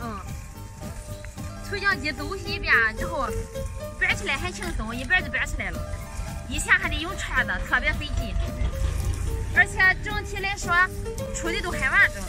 嗯，豆浆机走一遍之后，掰起来很轻松，一掰就掰出来了。以前还得用叉子，特别费劲，而且整体来说出的都很完整。